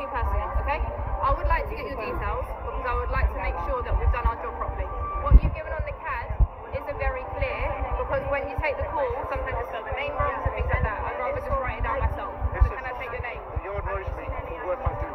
okay? I would like to get your details because I would like to make sure that we've done our job properly. What you've given on the CAD isn't very clear because when you take the call, sometimes it's spelled the name wrong and things like that. I'd rather just write it down myself. So Listen, can I take your name? The yard knows me for the work I do.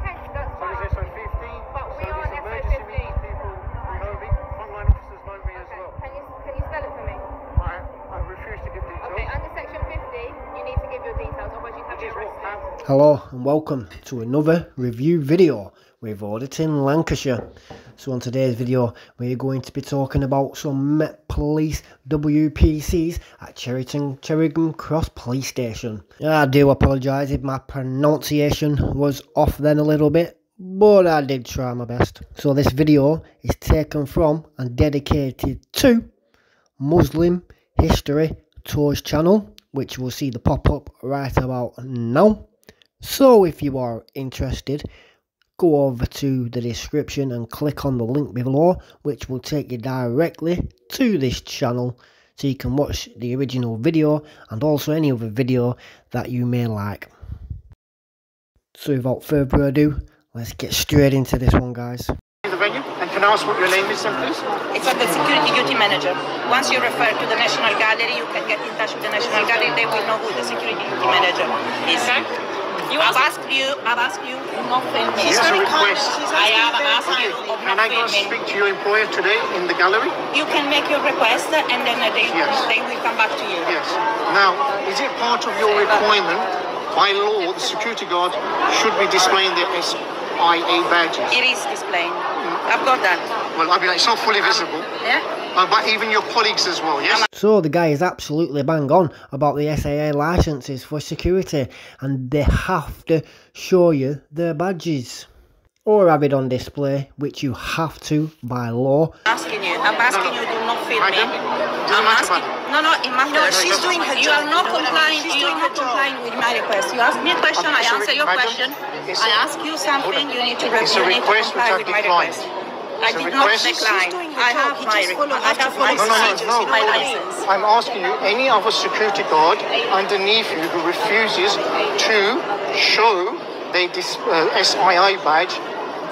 Okay, that's So fine. is SO15. But we so aren't these emergency SO15. meeting people who know me. Frontline officers know me as Okay, well. Can you can you spell it for me? I, I refuse to give details. Okay, under section 50, you need to give your details, otherwise you have Which to is what arrested. happened. Hello and welcome to another review video with Auditing Lancashire. So on today's video we're going to be talking about some Met Police WPCs at Cherrington, Cherringham Cross Police Station. I do apologise if my pronunciation was off then a little bit but I did try my best. So this video is taken from and dedicated to Muslim History Tours channel which will see the pop up right about now. So if you are interested, go over to the description and click on the link below, which will take you directly to this channel so you can watch the original video and also any other video that you may like. So without further ado, let's get straight into this one guys. The venue. And can I ask what your name is, then, please? It's at the security duty manager. Once you refer to the National Gallery, you can get in touch with the National Gallery. They will know who the security duty manager is. You I've asked you, I've asked you not film me. Here's a request. I have asked you of Can I go filming. speak to your employer today in the gallery? You can make your request and then they, Yes. they will come back to you. Yes. Now, is it part of your requirement by law the security guard should be displaying their SIA badges? It is displaying. I've got that. Well, I mean, it's not fully visible, Yeah? uh, but even your colleagues as well, yes? So the guy is absolutely bang on about the SIA licenses for security and they have to show you their badges or have it on display which you have to by law. asking you. I'm asking you to not film me. Madam, doesn't I'm asking. No, no, it matters. No, she's doing her You are not complying. You are not complying with my request. You ask me a question. I answer your question. I ask you something. You need to, re- It's a you need to request which comply I've with my declined. request. It's I a did not decline. I have my request. I have my no, no, no, no. my license. I'm asking you, any other security guard underneath you who refuses to show their dis- uh, SIA badge,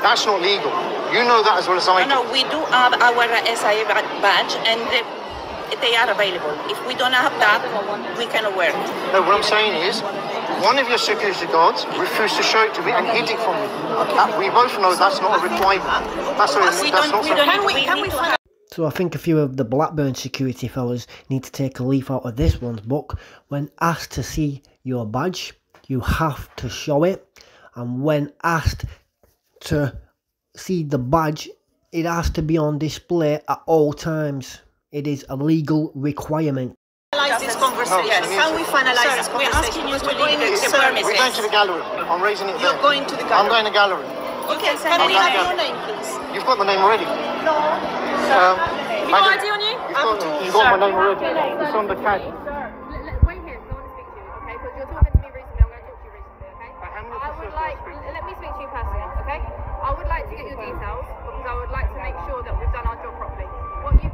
that's not legal. You know that as well as I do. No, no, we do have our SIA ba- badge and they, they are available. If we don't have that, we cannot work. No, what I'm saying is, one of your security guards refused to show it to me and hid it from me. That- we both know that's not a requirement. That's, a, We that's don't, not we something. we, can we So I think a few of the Blackburn security fellas need to take a leaf out of this one's book. When asked to see your badge, you have to show it. And when asked to see the badge, it has to be on display at all times. It is a legal requirement. Finalize this conversation? Yes. Can we finalize this we're conversation? asking you to We're going leave to the premises. We're going to the gallery. I'm raising it You're there. going to the gallery. I'm gallery. going to the gallery. Okay, Can we have your name, please? You've got the name already. No. Um, you got ID on you? You've got, you've got my name already. It's on the CAD. Sir, let, let, wait here, 'cause I want to speak to you, okay? Because you're talking to me recently, I'm going to talk to you recently, okay? But how many I would like, do I speak to? let me speak to you personally, okay? I would like to get your details because I would like to make sure that we've done our job properly. What you've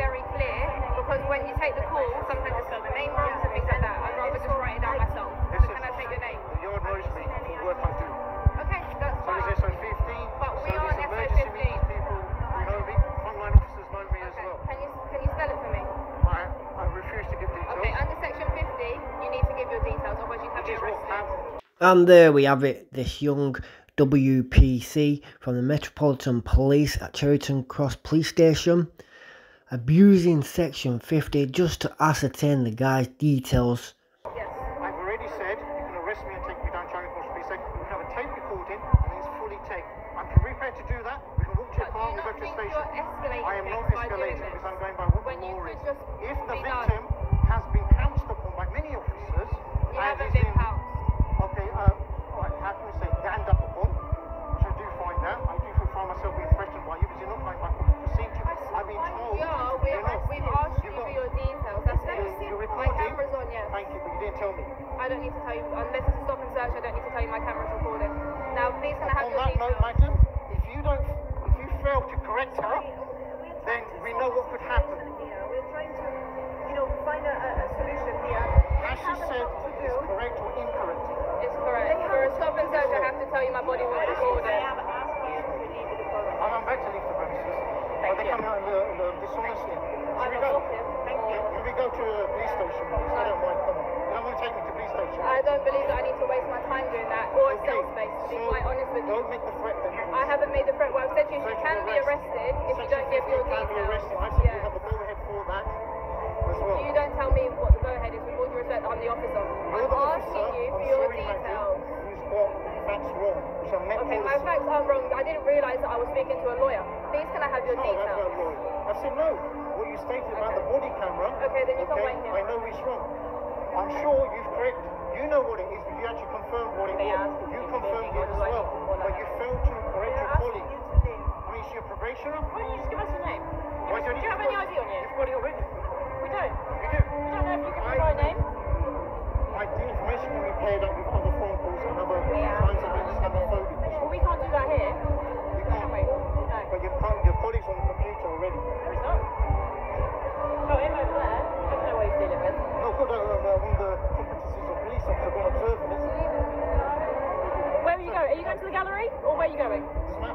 very clear because when you take the call, sometimes it's spelled the name wrong and things like that. I'd rather just write it down myself. So Listen, can I take your name? The yard knows me for the work I do. Okay, that's So fine. is SO15. But we so aren't emergency SO15. people who know me. Frontline officers know me as well. can you, can you spell it for me? I, I refuse to give details. Okay, under section 50, you need to give your details, otherwise you have Which to is what arrested. And there we have it, this young WPC from the Metropolitan Police at Cherrington Cross Police Station abusing section 50 just to ascertain the guy's details. Yes, I've already said you can arrest me and take me down Charing Cross Police Station. You can have a tape recording and it's fully taped. I'm prepared to do that. We can walk to your But car do and you go not to the think station. escalating I am not things by doing escalating because I'm going by what When the law is. If the be done. victim has been pounced upon by many officers, You and haven't is been in- pounced. Okay, um, alright, how can we say ganged up upon? Which I do find out. I do find myself being questioned by you because you're not going by proper procedure. I've been told. We are, we're, you're not. we've asked you You've for got- your details. That's You're- it. you're My recording. camera's on, yes. Thank you, but you didn't tell me. I don't need to tell you, unless it's a stop and search, I don't need to tell you my camera's recording. Now, please can I have On your that note, details? madam, if you don't, if you fail to correct her, then we know what could happen. We're trying to, you know, find a, a a solution here. As she said, it's correct or tell you my body was recorded. I'm about to leave the premises. But they're coming out in the, in the dishonesty. Should we go? Should we go to a police station? I don't mind. Come on. You don't want to take me to police station? I don't believe that I need to waste my time doing that or a cell space, to be quite honest with you. Don't make the threat then. I haven't made the threat. Lawyer. Please can I have your No, details? not wrong. I said no. What you stated about the body camera. Okay, then you can okay, wait here. I know it's wrong. I'm sure you've correct. You know what it is, but you actually confirmed what it They was. You confirmed it as well. But you failed to correct your colleague. I mean, is she a probationer? Why don't you just give us your name? Why don't Do you have any ID on you? You've got it already. We don't. You do. We don't know if you can I- provide a name. My the information can be paired up with other phone calls and other Yeah. kinds of things and the phone. Well, we can't do that here. You Can can't. we? No. But your, co- your colleague's on the computer already. No, it's not. Oh, him over there. I don't know what he's dealing with. No, good. Uh, uh, one of the competencies of police officer going to observe this. Where are you going? Are you going to the gallery or where are you going?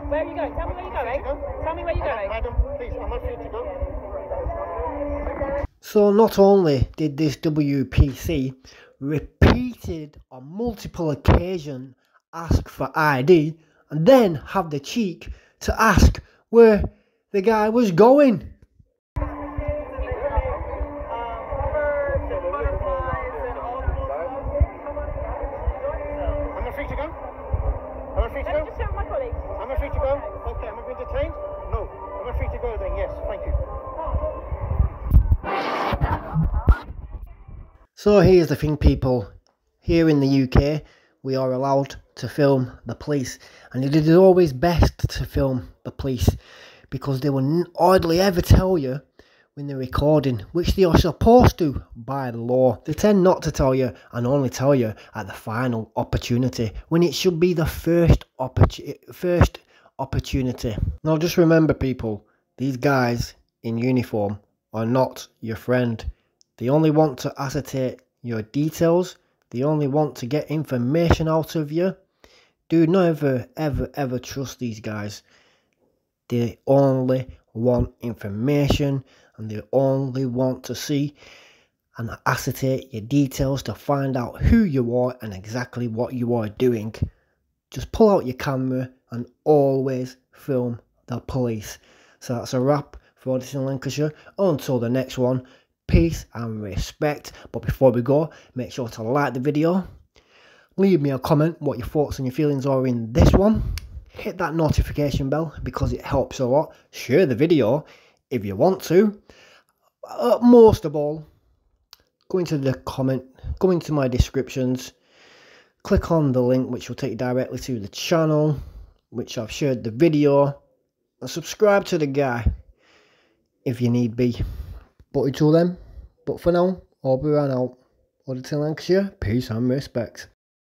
Where are you going? Tell me where you're going. Eh? Tell me where you're going. Madam, eh? please, I'm not free to go. So not only did this WPC repeated on multiple occasions ask for ID and then have the cheek to ask where the guy was going. So here's the thing, people. Here in the UK, we are allowed to film the police, and it is always best to film the police because they will hardly ever tell you when they're recording, which they are supposed to by the law. They tend not to tell you and only tell you at the final opportunity when it should be the first opportunity. First opportunity. Now, just remember, people, these guys in uniform are not your friend. They only want to ascertain your details. They only want to get information out of you. Do never, ever, ever trust these guys. They only want information and they only want to see and ascertain your details to find out who you are and exactly what you are doing. Just pull out your camera and always film the police. So that's a wrap for this in Lancashire. Until the next one, peace and respect. But before we go, make sure to like the video, leave me a comment what your thoughts and your feelings are in this one. Hit that notification bell because it helps a lot. Share the video if you want to. Uh, most of all, go into the comment, go into my descriptions, click on the link which will take you directly to the channel, which I've shared the video, and subscribe to the guy if you need be. But until then, but for now, I'll be around out. Auditor Lancashire, peace and respect.